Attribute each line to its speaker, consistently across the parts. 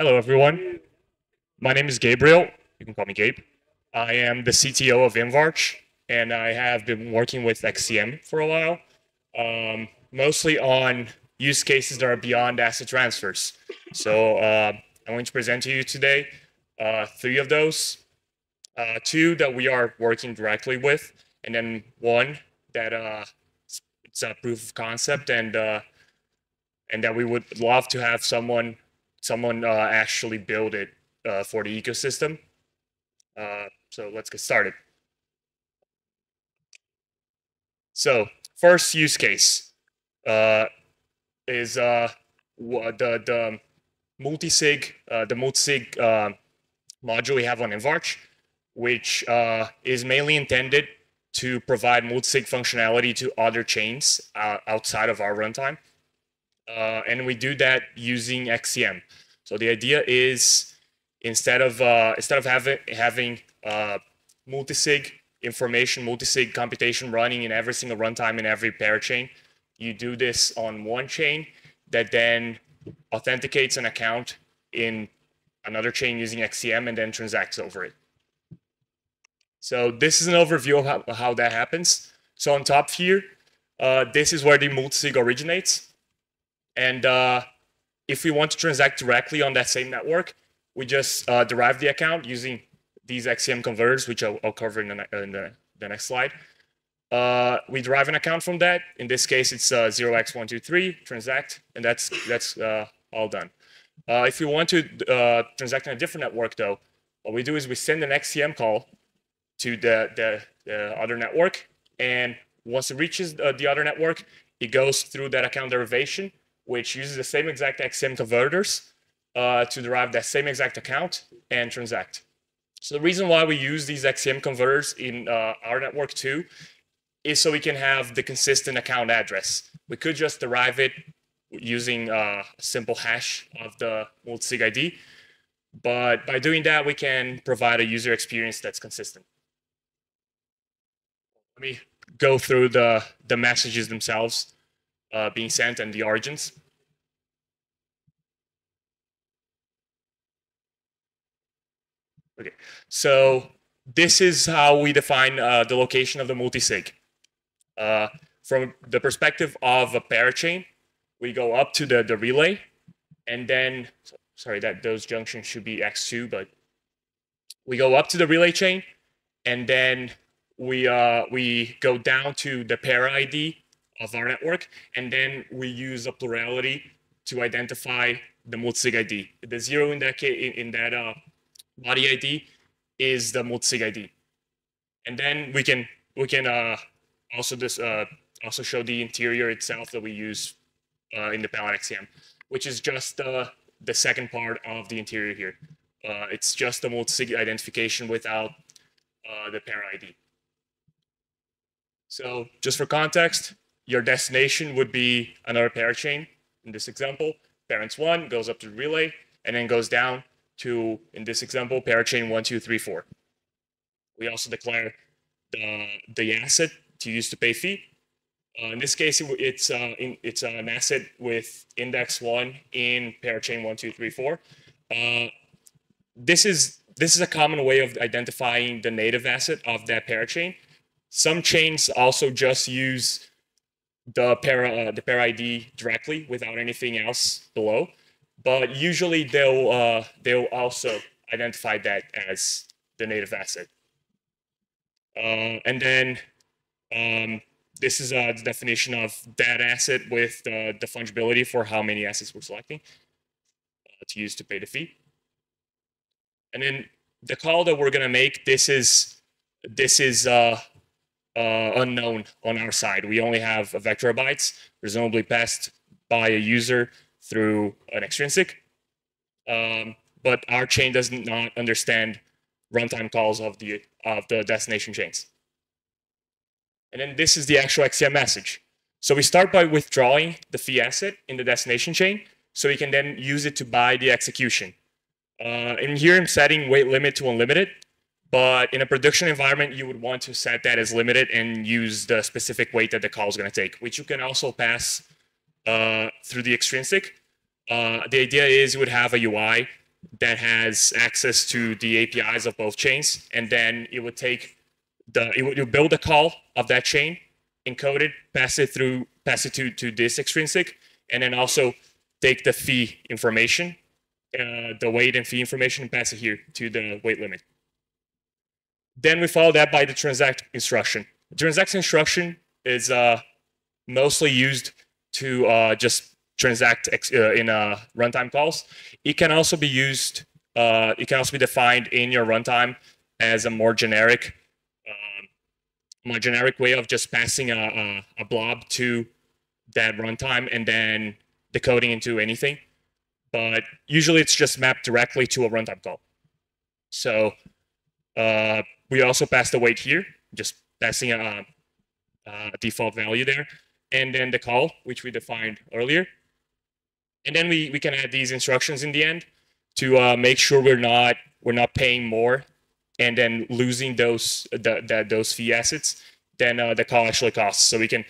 Speaker 1: Hello, everyone. My name is Gabriel. You can call me Gabe. I am the CTO of Invarch, and I have been working with XCM for a while, um, mostly on use cases that are beyond asset transfers. So uh, I'm going to present to you today uh, three of those, uh, two that we are working directly with, and then one that uh, it's a proof of concept and uh, and that we would love to have someone someone uh, actually build it uh, for the ecosystem. Uh, so let's get started. So first use case uh, is uh, the the multi-sig uh, the multi-sig module we have on Invarch, which is mainly intended to provide multi-sig functionality to other chains outside of our runtime. Uh, and we do that using XCM. So the idea is instead of uh, instead of having having uh, multisig information, multisig computation running in every single runtime in every parachain, you do this on one chain that then authenticates an account in another chain using XCM and then transacts over it. So this is an overview of how, how that happens. So on top here, uh, this is where the multisig originates. And uh, if we want to transact directly on that same network, we just uh, derive the account using these XCM converters, which I'll, I'll cover in, the, in the, the, next slide. Uh, we derive an account from that. In this case, it's 0x123, uh, transact, and that's, that's uh, all done. Uh, if we want to transact on a different network, though, what we do is we send an XCM call to the, the, the other network, and once it reaches the other network, it goes through that account derivation which uses the same exact XCM converters uh, to derive that same exact account and transact. So the reason why we use these XCM converters in uh, our network too is so we can have the consistent account address. We could just derive it using uh, a simple hash of the multisig ID, but by doing that, we can provide a user experience that's consistent. Let me go through the, the messages themselves uh, being sent and the origins. Okay, so this is how we define uh, the location of the multisig. Uh, from the perspective of a parachain, we go up to the, the relay, and then, sorry, that those junctions should be X2, but we go up to the relay chain, and then we, uh, we go down to the para ID of our network, and then we use a plurality to identify the multisig ID. The zero in that in, in that uh, body ID is the multisig ID, and then we can we can uh, also this uh, also show the interior itself that we use uh, in the Pallet XCM, which is just uh, the second part of the interior here. Uh, it's just the multisig identification without uh, the para ID. So just for context, your destination would be another parachain. In this example, parents one goes up to relay and then goes down to, in this example, parachain one, two, three, four. We also declare the, the asset to use to pay fee. Uh, in this case, it's uh, in, it's an asset with index one in parachain one, two, three, four. Uh, this is this is a common way of identifying the native asset of that parachain. Some chains also just use the para uh, the para ID directly without anything else below. But usually they'll uh, they'll also identify that as the native asset. Uh, and then um, this is uh, the definition of that asset with the, the fungibility for how many assets we're selecting uh, to use to pay the fee. And then the call that we're gonna make, this is this is uh, uh, unknown on our side. We only have a vector of bytes, presumably passed by a user through an extrinsic. Um, but our chain does not understand runtime calls of the of the destination chains. And then this is the actual XCM message. So we start by withdrawing the fee asset in the destination chain, so we can then use it to buy the execution. Uh, and here I'm setting weight limit to unlimited. But in a production environment, you would want to set that as limited and use the specific weight that the call is going to take, which you can also pass uh, through the extrinsic. Uh, the idea is you would have a UI that has access to the APIs of both chains, and then it would take the it would you build a call of that chain, encode it, pass it through, pass it to to this extrinsic, and then also take the fee information, uh, the weight and fee information, and pass it here to the weight limit. Then we follow that by the transact instruction. The transact instruction is uh, mostly used to uh, just transact uh, in uh, runtime calls. It can also be used, uh, it can also be defined in your runtime as a more generic, um, more generic way of just passing a, a, a, blob to that runtime and then decoding into anything. But usually it's just mapped directly to a runtime call. So uh, we also pass the weight here, just passing a, a default value there and then the call, which we defined earlier. And then we, we can add these instructions in the end to uh, make sure we're not we're not paying more and then losing those the, the those fee assets than uh, the call actually costs. So we can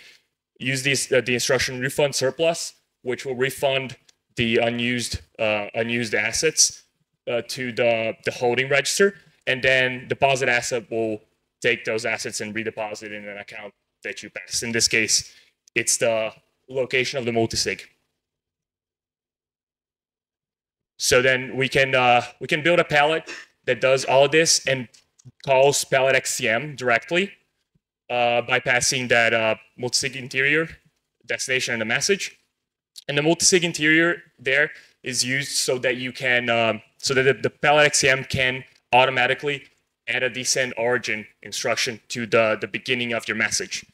Speaker 1: use these uh, the instruction refund surplus, which will refund the unused uh, unused assets uh, to the the holding register, and then deposit asset will take those assets and redeposit in an account that you pass. In this case, it's the location of the multisig. So then we can uh, we can build a pallet that does all of this and calls pallet XCM directly, uh, bypassing that uh, multisig interior destination and the message. And the multisig interior there is used so that you can um, so that the, the pallet XCM can automatically add a descend origin instruction to the, the beginning of your message.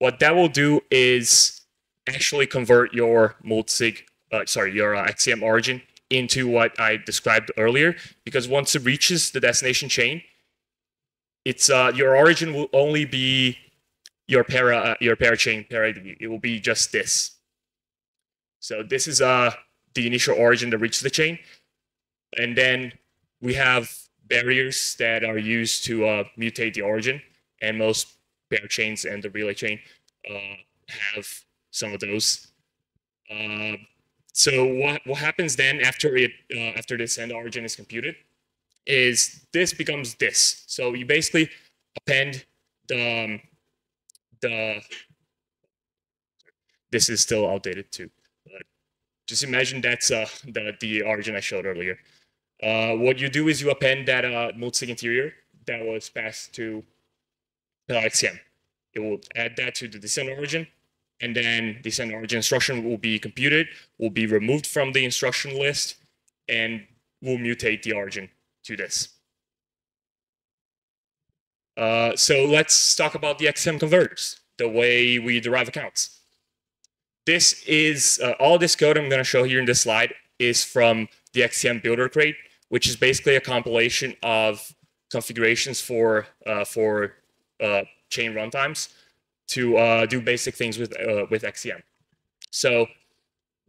Speaker 1: What that will do is actually convert your multisig, uh, sorry, your uh, XCM origin into what I described earlier, because once it reaches the destination chain, it's uh, your origin will only be your para uh, your parachain para ID. It will be just this. So this is uh the initial origin that reaches the chain, and then we have barriers that are used to uh, mutate the origin, and most parachains and the relay chain uh, have some of those. So what, what happens then after it uh, after descend origin is computed is this becomes this. So you basically append the um, the this is still outdated too. Just imagine that's uh, the the origin I showed earlier. Uh, what you do is you append that uh, multisig interior that was passed to the XCM it will add that to the descend origin, and then descend origin instruction will be computed, will be removed from the instruction list, and will mutate the origin to this. Uh, so let's talk about the XCM converters, the way we derive accounts. This is, uh, all this code I'm going to show here in this slide is from the XCM builder crate, which is basically a compilation of configurations for, uh, for uh, chain runtimes to uh, do basic things with uh, with XCM. So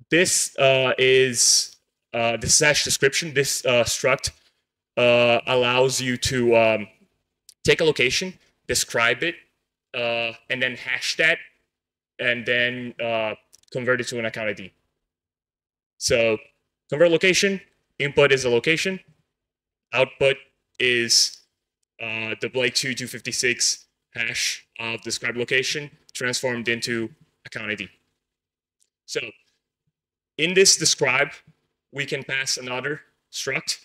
Speaker 1: this uh, is uh, the hash description. This uh, struct uh, allows you to um, take a location, describe it, and then hash that, and then convert it to an account ID. So convert location, input is a location, output is the Blake 2 256 hash of described location transformed into account ID. So in this describe, we can pass another struct,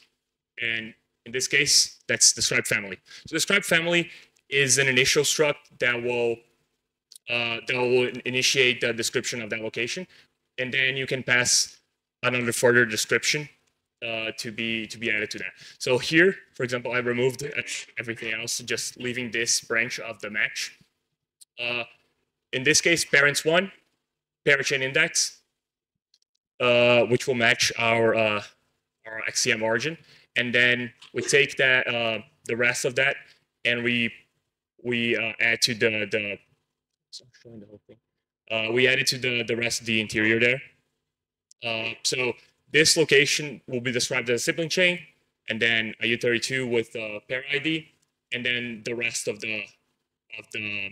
Speaker 1: and in this case, that's describe family. So describe family is an initial struct that will uh, that will initiate the description of that location, and then you can pass another further description uh, to be to be added to that. So here, for example, I removed everything else, just leaving this branch of the match. Uh, in this case, parents one, parachain index, uh, which will match our uh, our XCM origin, and then we take that uh, the rest of that, and we we uh, add to the the. Showing the whole thing. Uh, we added to the the rest of the interior there. Uh, so this location will be described as a sibling chain, and then a U32 with a para ID, and then the rest of the of the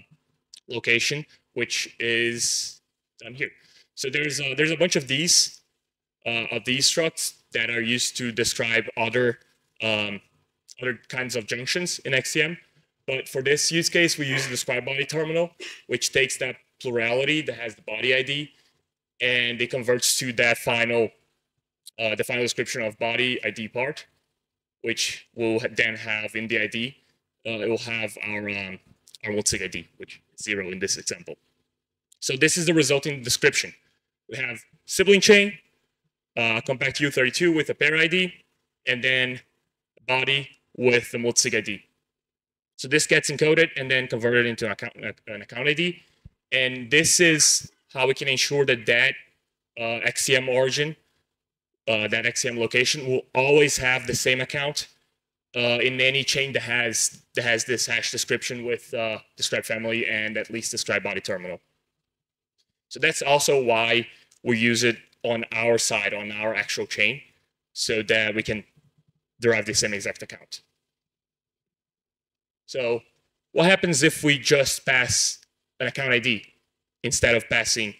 Speaker 1: location, which is down here. So there's a, there's a bunch of these uh, of these structs that are used to describe other um, other kinds of junctions in XCM. But for this use case, we use the describe body terminal, which takes that plurality that has the body ID, and it converts to that final uh, the final description of body ID part, which will then have in the ID, uh, it will have our um, our multisig ID, which is zero in this example. So this is the resulting description. We have sibling chain, uh, compact U32 with a para ID, and then body with the multisig ID. So this gets encoded and then converted into an account, an account ID. And this is how we can ensure that that uh, XCM origin uh, that XCM location will always have the same account uh, in any chain that has that has this hash description with uh, describe family and at least describe body terminal. So that's also why we use it on our side, on our actual chain, so that we can derive the same exact account. So what happens if we just pass an account ID instead of passing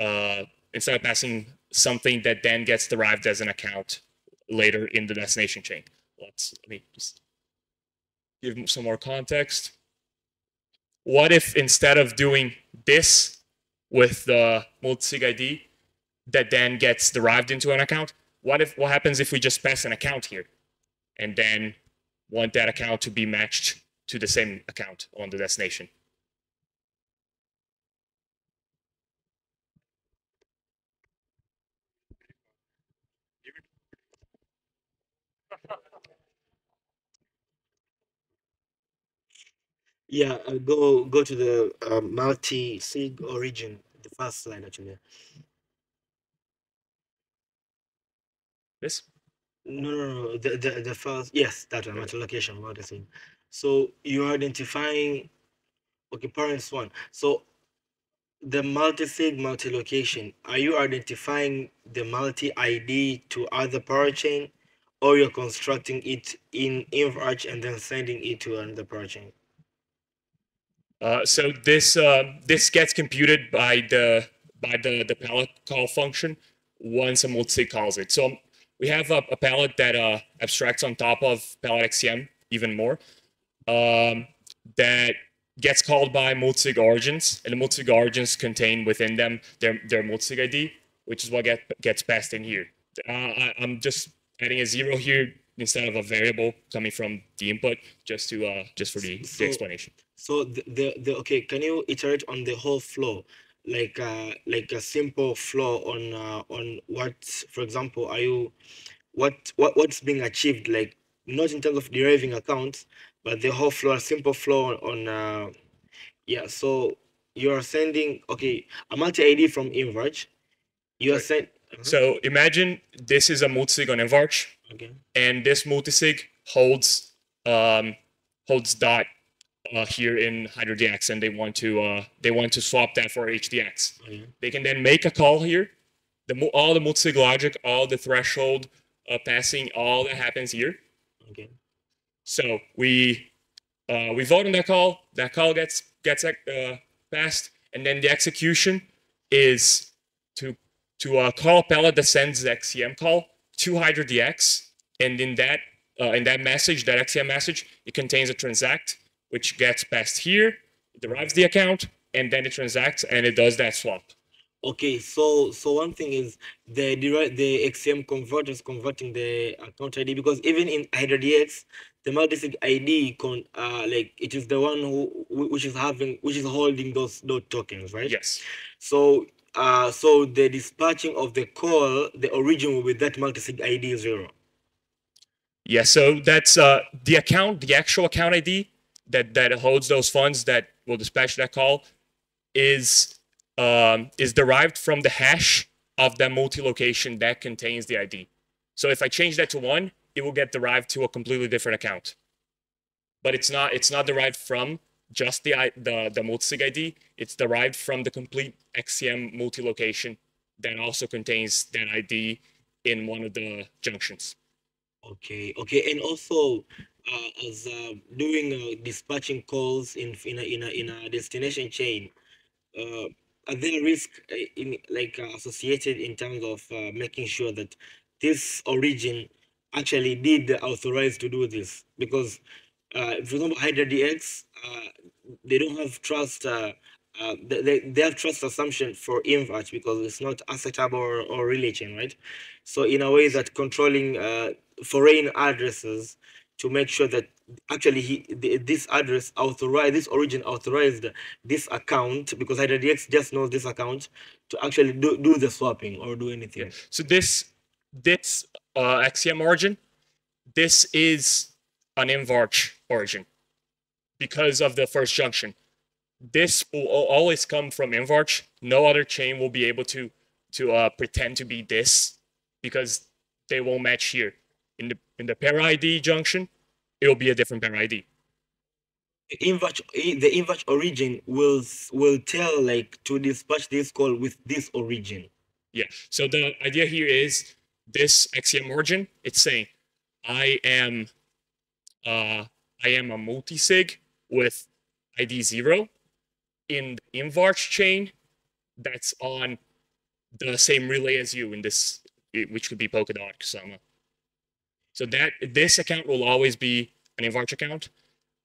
Speaker 1: uh, instead of passing something that then gets derived as an account later in the destination chain. Let's let me just give some more context. What if instead of doing this with the multisig ID that then gets derived into an account, what if what happens if we just pass an account here and then want that account to be matched to the same account on the destination?
Speaker 2: Yeah, uh, go go to the uh, multi-sig origin, the first slide actually.
Speaker 1: This?
Speaker 2: No, no, no, the, the, the first, yes, that one, multi-location, multi-sig. So you're identifying, okay, parents one. So the multi-sig, multi-location, are you identifying the multi-ID to other parachain or you're constructing it in InvArch and then sending it to another parachain?
Speaker 1: Uh, so this uh, this gets computed by the by the the pallet call function once a multisig calls it. So we have a, a pallet that uh, abstracts on top of pallet XCM even more. Um, that gets called by multisig origins, and the multisig origins contain within them their their multisig ID, which is what get, gets passed in here. Uh, I, I'm just adding a zero here instead of a variable coming from the input just to uh, just for the,
Speaker 2: So-
Speaker 1: the explanation.
Speaker 2: So the, the, the okay, can you iterate on the whole flow? Like uh like a simple flow on uh on what for example are you what what what's being achieved like not in terms of deriving accounts, but the whole flow, a simple flow on, on uh yeah, so you're sending okay, a multi-ID from InvArch. You are sent
Speaker 1: So imagine this is a multisig on Invarch,
Speaker 2: okay.
Speaker 1: and this multisig holds um, holds dot uh, here in HydraDX, and they want to uh, they want to swap that for HDX.
Speaker 2: okay.
Speaker 1: They can then make a call here. The all the multisig logic, all the threshold uh, passing, all that happens here.
Speaker 2: Okay.
Speaker 1: So we uh, we vote on that call. That call gets gets uh, passed, and then the execution is to to uh, call a pallet that sends the XCM call to HydraDX, and in that uh, in that message, that XCM message, it contains a transact which gets passed here, it derives the account, and then it transacts and it does that swap.
Speaker 2: Okay, so so one thing is the the XCM converter is converting the account ID because even in HydraDX, the multisig ID con uh like it is the one who which is having which is holding those those tokens, right?
Speaker 1: Yes.
Speaker 2: So uh so the dispatching of the call, the origin will be that multisig ID zero.
Speaker 1: Yeah, so that's uh, the account, the actual account ID that that holds those funds that will dispatch that call is um, is derived from the hash of that multi-location that contains the ID. So if I change that to one, it will get derived to a completely different account. But it's not it's not derived from just the the the multisig ID. It's derived from the complete XCM multi-location that also contains that ID in one of the junctions.
Speaker 2: Okay, okay, and also uh, as uh, doing uh, dispatching calls in in a, in a in a destination chain, uh, are there risk uh, in like uh, associated in terms of uh, making sure that this origin actually did authorize to do this because for example HydraDX uh, they don't have trust uh, they, they have trust assumption for InvArch because it's not acceptable or, or chain, right? So in a way that controlling uh, foreign addresses to make sure that actually he the, this address authorized this origin authorized this account because HydraDX just knows this account to actually do, do the swapping or do anything.
Speaker 1: So this this uh, XCM origin, this is an invarch origin because of the first junction. This will always come from invarch. No other chain will be able to to uh, pretend to be this because they won't match here. In the in the para ID junction, it'll be a different para ID.
Speaker 2: Invarch, the invarch origin will will tell like to dispatch this call with this origin.
Speaker 1: Yeah. So the idea here is this XCM origin. It's saying I am uh, I am a multi-sig with ID zero in the invarch chain that's on the same relay as you in this, which could be Polkadot, Kusama. So that this account will always be an invarch account.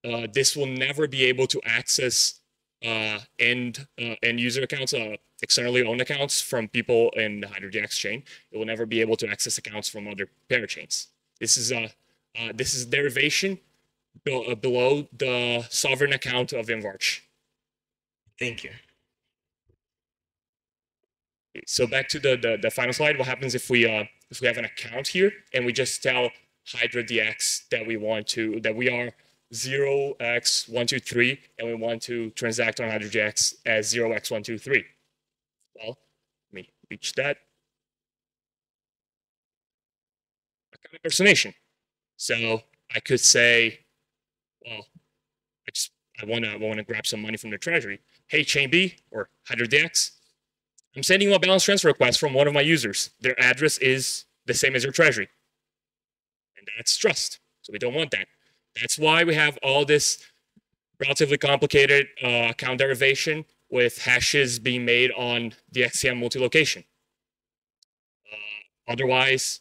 Speaker 1: Uh, this will never be able to access uh, end uh, end user accounts, uh, externally owned accounts from people in the HydraDX chain. It will never be able to access accounts from other parachains. This is a uh, this is derivation be- uh, below the sovereign account of Invarch.
Speaker 2: Thank you.
Speaker 1: So back to the, the, the final slide. What happens if we uh, if we have an account here and we just tell HydraDX that we want to that we are 0x123 and we want to transact on HydraDX as 0x123. Well, let me reach that. Account impersonation. So I could say, well, I just I want to I want to grab some money from the treasury. Hey, Chain B or HydraDX, I'm sending you a balance transfer request from one of my users. Their address is the same as your treasury. And that's trust. So we don't want that. That's why we have all this relatively complicated uh, account derivation with hashes being made on the XCM multi-location. Uh, otherwise,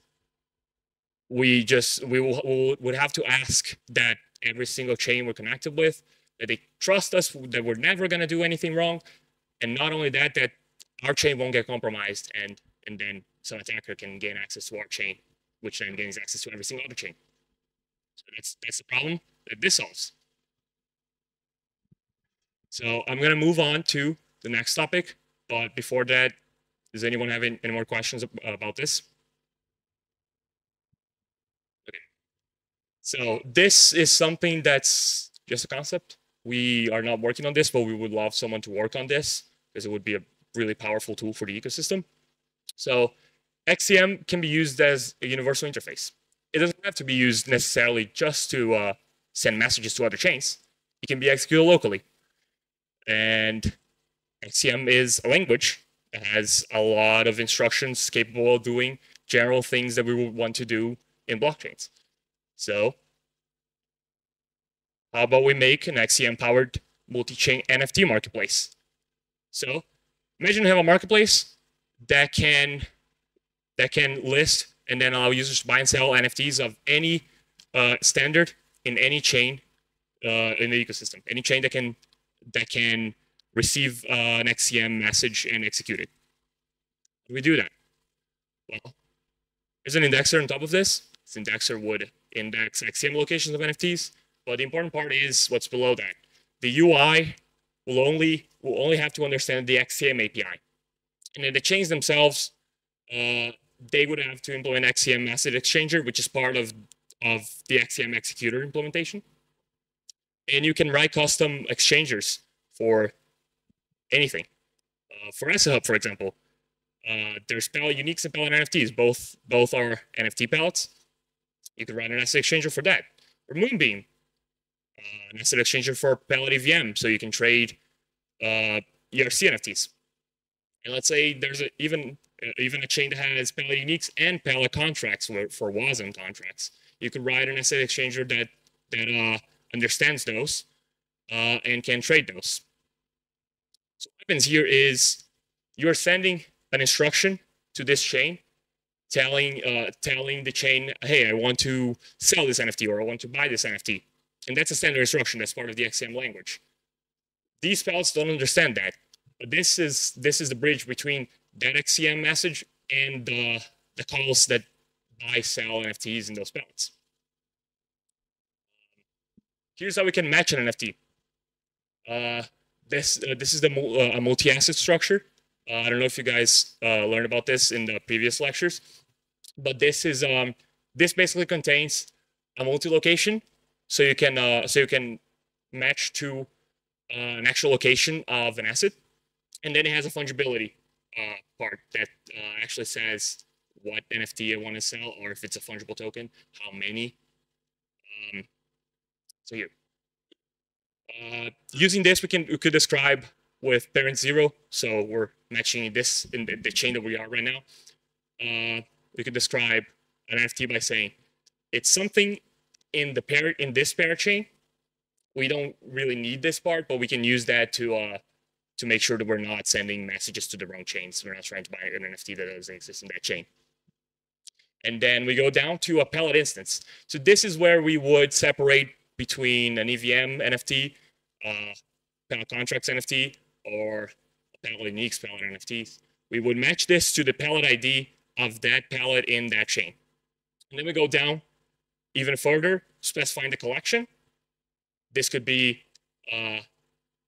Speaker 1: we just we will, we would have to ask that every single chain we're connected with that they trust us that we're never going to do anything wrong, and not only that, that our chain won't get compromised, and and then some attacker can gain access to our chain, which then gains access to every single other chain. So that's that's the problem that this solves. So I'm gonna move on to the next topic, but before that, does anyone have any, any more questions about this? Okay. So this is something that's just a concept. We are not working on this, but we would love someone to work on this because it would be a really powerful tool for the ecosystem. So XCM can be used as a universal interface. It doesn't have to be used necessarily just to uh, send messages to other chains. It can be executed locally. And XCM is a language that has a lot of instructions capable of doing general things that we would want to do in blockchains. So how about we make an XCM powered multi-chain NFT marketplace? So imagine you have a marketplace that can that can list and then allow users to buy and sell NFTs of any uh, standard in any chain uh, in the ecosystem. Any chain that can that can receive uh, an XCM message and execute it. How do we do that? Well, there's an indexer on top of this. This indexer would index XCM locations of NFTs, but the important part is what's below that. The UI will only will only have to understand the XCM API. And then the chains themselves, uh, they would have to implement XCM message exchanger, which is part of, of the XCM executor implementation. And you can write custom exchangers for anything. Uh, for SHub, for example, uh, there's pallet uniques and pallet NFTs. Both both are NFT pallets. You can write an asset exchanger for that. Or Moonbeam, an asset exchanger for pallet EVM, so you can trade uh, ERC NFTs. And let's say there's a, even uh, even a chain that has pallet uniques and pallet contracts for, for WASM contracts. You could write an asset exchanger that that uh, understands those uh, and can trade those. So what happens here is you're sending an instruction to this chain, telling uh, telling the chain, hey, I want to sell this NFT or I want to buy this NFT. And that's a standard instruction. That's part of the XCM language. These pallets don't understand that. But this is this is the bridge between that XCM message and the the calls that buy sell NFTs in those pallets. Here's how we can match an NFT. Uh, this uh, this is the uh, multi-asset structure. Uh, I don't know if you guys uh, learned about this in the previous lectures, but this is um, this basically contains a multi-location, so you can uh, so you can match to an actual location of an asset, and then it has a fungibility part that actually says what NFT I want to sell, or if it's a fungible token, how many. Um, so here. Uh, using this, we can we could describe with parent zero. So we're matching this in the, the chain that we are right now. Uh, we could describe an NFT by saying it's something in the pair in this parachain. We don't really need this part, but we can use that to uh, to make sure that we're not sending messages to the wrong chains. We're not trying to buy an NFT that doesn't exist in that chain. And then we go down to a pallet instance. So this is where we would separate between an EVM NFT, uh, Pallet Contracts NFT, or Pallet Uniques Pallet NFTs. We would match this to the pallet ID of that pallet in that chain. And then we go down even further, specifying the collection. This could be uh,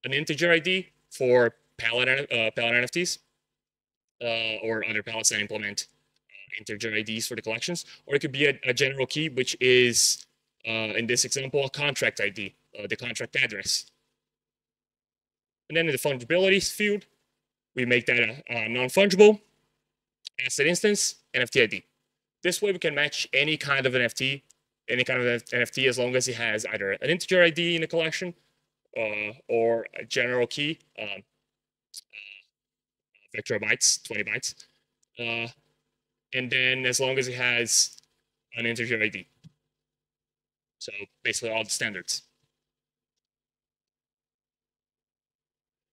Speaker 1: an integer ID for pallet, uh, pallet NFTs uh, or other pallets that implement uh, integer IDs for the collections, or it could be a, a general key, which is uh, in this example, a contract ID, uh, the contract address. And then in the fungibility field, we make that a, a non-fungible asset instance NFT ID. This way we can match any kind of NFT, any kind of NFT as long as it has either an integer ID in the collection uh, or a general key, um, uh, vector of bytes, 20 bytes. Uh, and then as long as it has an integer ID. So basically all the standards.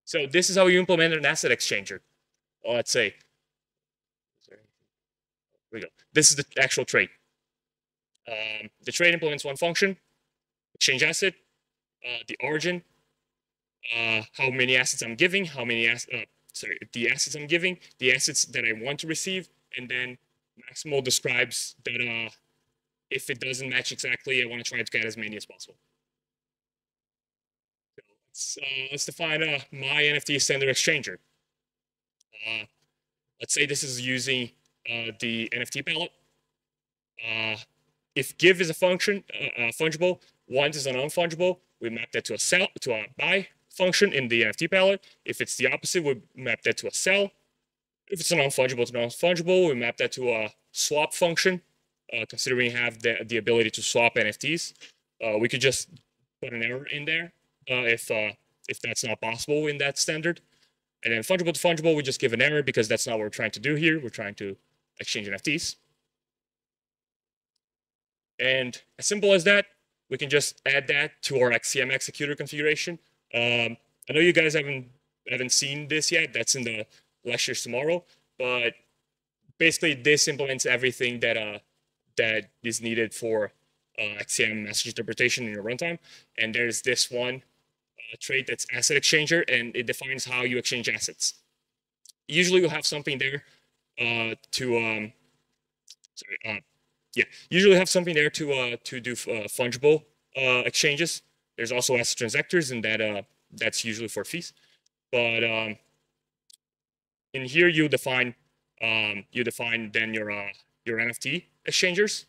Speaker 1: So this is how you implement an asset exchanger. Well, let's say, here we go. This is the actual trade. Um, the trade implements one function, exchange asset, uh, the origin, uh, how many assets I'm giving, how many assets, uh, sorry, the assets I'm giving, the assets that I want to receive, and then Maximal describes that uh, if it doesn't match exactly, I want to try to get as many as possible. So let's, uh, let's define a my NFT standard exchanger. Uh, let's say this is using uh, the NFT pallet. If give is a function, uh, uh, fungible, want is a non-fungible, we map that to a sell to a buy function in the NFT pallet. If it's the opposite, we map that to a sell. If it's a non-fungible to non-fungible, we map that to a swap function uh, considering we have the, the ability to swap NFTs. Uh, we could just put an error in there uh, if uh, if that's not possible in that standard. And then fungible to fungible, we just give an error because that's not what we're trying to do here. We're trying to exchange NFTs. And as simple as that, we can just add that to our XCM executor configuration. Um, I know you guys haven't haven't seen this yet. That's in the lectures tomorrow. But basically, this implements everything that uh, that is needed for uh, XCM message interpretation in your runtime. And there's this one uh, trait that's asset exchanger, and it defines how you exchange assets. Usually you'll have something there uh, to, um, sorry, uh, yeah, usually have something there to uh, to do uh, fungible uh, exchanges. There's also asset transactors, and that uh, that's usually for fees. But um, in here you define um, you define then your your NFT exchangers,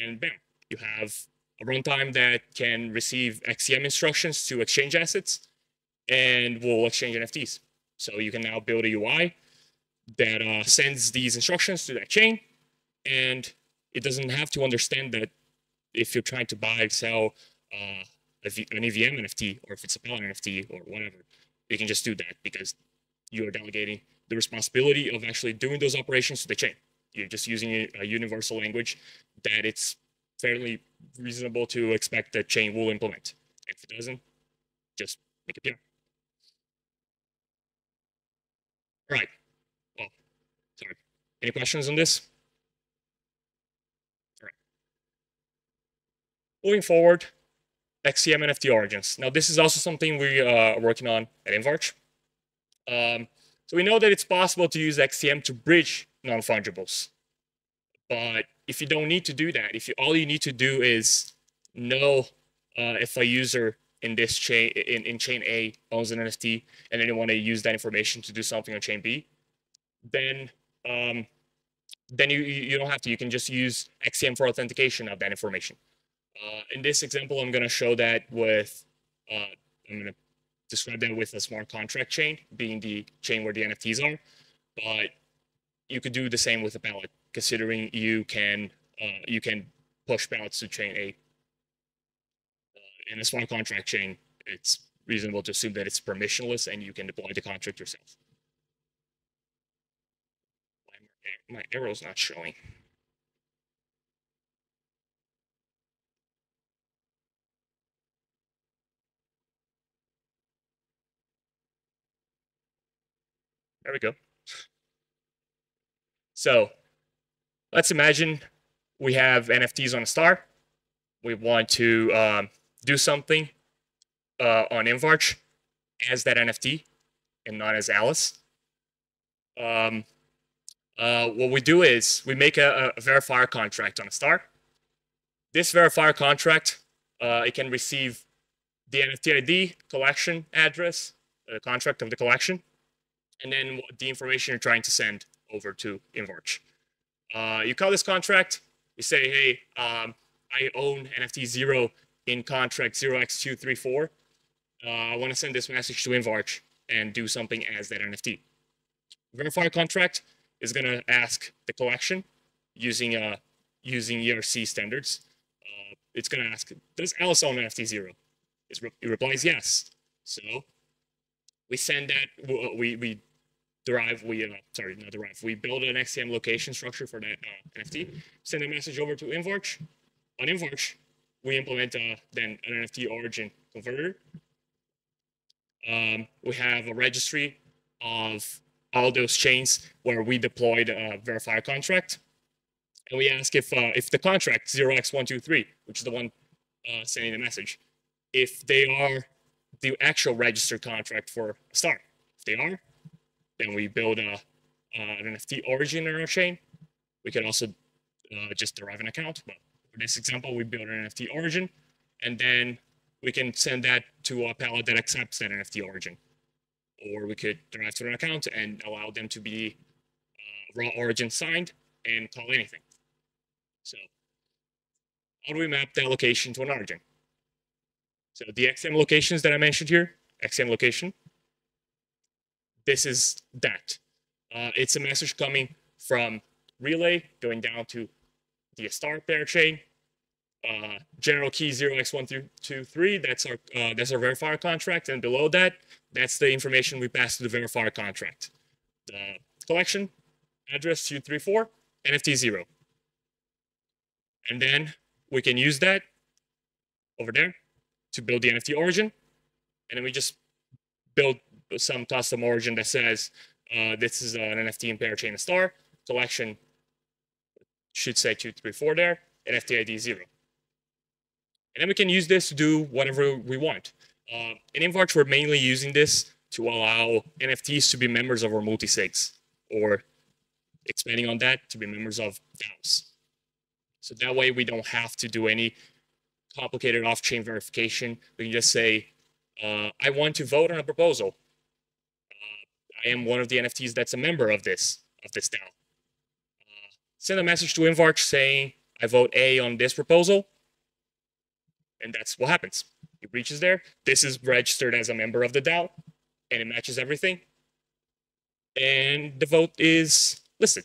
Speaker 1: and bam, you have a runtime that can receive XCM instructions to exchange assets and will exchange NFTs. So you can now build a UI that uh, sends these instructions to that chain, and it doesn't have to understand that if you're trying to buy, sell uh, an EVM NFT, or if it's a Pallet NFT, or whatever, you can just do that because you are delegating the responsibility of actually doing those operations to the chain you're just using a universal language that it's fairly reasonable to expect that chain will implement. If it doesn't, just make it PR. All right. Well, sorry. Any questions on this? Moving forward, XCM NFT origins. Now, this is also something we uh, are working on at Invarch. Um, so we know that it's possible to use XCM to bridge non-fungibles. But if you don't need to do that, if you, all you need to do is know uh, if a user in this chain in, in chain A owns an NFT and then you want to use that information to do something on chain B, then um, then you you don't have to. You can just use XCM for authentication of that information. Uh, in this example, I'm going to show that with uh, I'm going to describe that with a smart contract chain, being the chain where the NFTs are. But you could do the same with a pallet, considering you can uh, you can push pallets to chain A. Uh, in a smart contract chain, it's reasonable to assume that it's permissionless and you can deploy the contract yourself. my arrow's not showing. There we go. So let's imagine we have NFTs on a star. We want to um, do something uh, on Invarch as that NFT and not as Alice. Um, uh, what we do is we make a, a, verifier contract on a star. This verifier contract, uh, it can receive the NFT ID, collection address, the contract of the collection, and then the information you're trying to send over to Invarch. Uh, you call this contract, you say, hey, um, I own NFT zero in contract 0x234. Uh, I want to send this message to Invarch and do something as that NFT. Verifier contract, is going to ask the collection using uh, using ERC standards. Uh, it's going to ask, does Alice own NFT zero? It replies yes. So we send that, we, we derive, we, uh, sorry, not derive, we build an XCM location structure for that uh, NFT, send a message over to Invarch. On Invarch, we implement uh, then an NFT origin converter. Um, we have a registry of all those chains where we deployed a verifier contract. And we ask if uh, if the contract 0x123, which is the one uh, sending the message, if they are the actual registered contract for a star. If they are, then we build a, uh, an NFT origin in our chain. We can also uh, just derive an account. But for this example, we build an NFT origin, and then we can send that to a pallet that accepts that NFT origin or we could derive to an account and allow them to be uh, raw origin signed and call anything. So how do we map that location to an origin? So the XCM locations that I mentioned here, XCM location, this is that. Uh, it's a message coming from relay going down to the star parachain uh, general key 0x123, that's our uh, that's our verifier contract, and below that, that's the information we pass to the verifier contract. The collection address 234, NFT 0. And then we can use that over there to build the NFT origin. And then we just build some custom origin that says uh, this is an NFT in parachain star. Collection should say 234 there, NFT ID 0. And then we can use this to do whatever we want. Uh, in Invarch, we're mainly using this to allow NFTs to be members of our multisigs, or expanding on that, to be members of DAOs. So that way we don't have to do any complicated off-chain verification. We can just say, uh, I want to vote on a proposal. I am one of the NFTs that's a member of this, of this DAO. Uh, send a message to Invarch saying, I vote A on this proposal and that's what happens. It reaches there. This is registered as a member of the DAO, and it matches everything. And the vote is listed.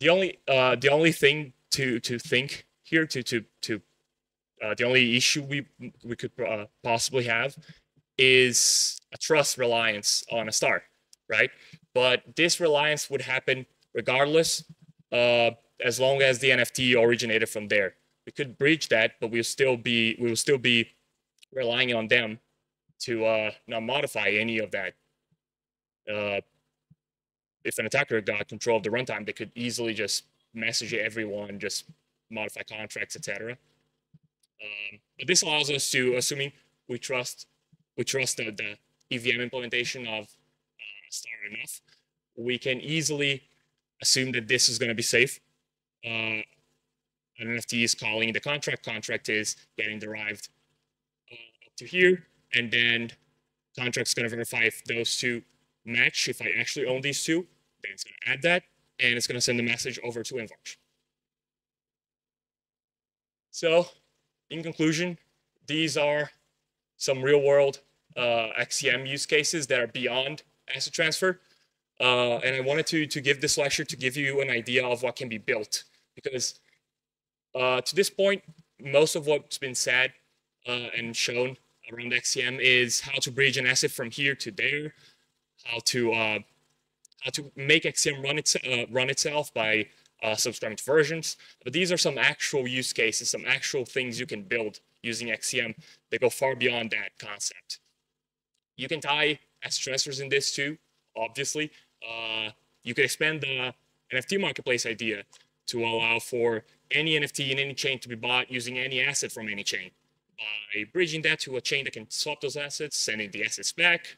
Speaker 1: The only uh, the only thing to to think here to to to uh, the only issue we we could uh, possibly have is a trust reliance on a star, right? But this reliance would happen regardless, uh, as long as the NFT originated from there we could breach that, but we'll still be we will still be relying on them to uh, not modify any of that. Uh, if an attacker got control of the runtime, they could easily just message everyone, just modify contracts, etc. Um, but this allows us to, assuming we trust we trust the, the EVM implementation of Star enough, we can easily assume that this is going to be safe. Uh, an NFT is calling the contract. Contract is getting derived uh, up to here, and then contract's going to verify if those two match. If I actually own these two, then it's going to add that, and it's going to send the message over to InvArch. So, in conclusion, these are some real world uh, XCM use cases that are beyond asset transfer. Uh, and I wanted to, to give this lecture to give you an idea of what can be built. Because uh, to this point, most of what's been said uh, and shown around XCM is how to bridge an asset from here to there, how to uh, how to make XCM run, its, uh, run itself by uh, subscribing to versions. But these are some actual use cases, some actual things you can build using XCM that go far beyond that concept. You can tie S transfers in this too, obviously. Uh, you could expand the NFT marketplace idea to allow for any NFT in any chain to be bought using any asset from any chain. By bridging that to a chain that can swap those assets, sending the assets back,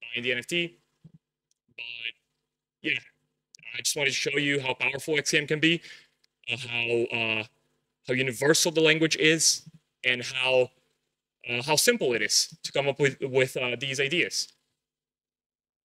Speaker 1: buying the NFT. But yeah, I just wanted to show you how powerful XCM can be, uh, how uh, how universal the language is, and how uh, how simple it is to come up with with uh, these ideas.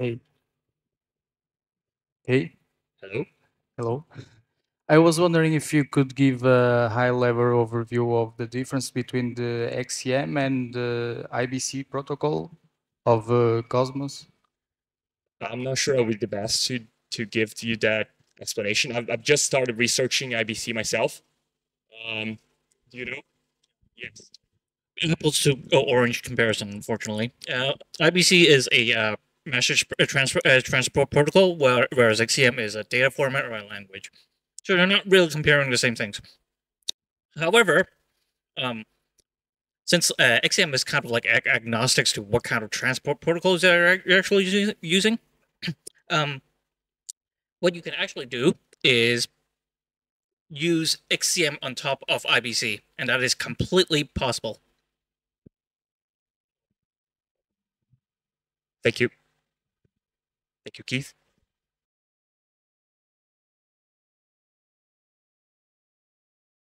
Speaker 3: Hey. Hey,
Speaker 1: Hello.
Speaker 3: hello. I was wondering if you could give a high-level overview of the difference between the XCM and the IBC protocol of uh, Cosmos.
Speaker 1: I'm not sure I would be the best to to give you that explanation. I've, I've just started researching IBC myself. Um, do you know? Yes.
Speaker 4: apples to orange comparison, unfortunately. Uh, IBC is a uh, message transfer uh, transport protocol, where, whereas XCM is a data format or a language. So they're not really comparing the same things. However, um, since uh, XCM is kind of like ag- agnostics to what kind of transport protocols they're actually using, um, what you can actually do is use XCM on top of IBC, and that is completely possible.
Speaker 1: Thank you. Thank you, Keith.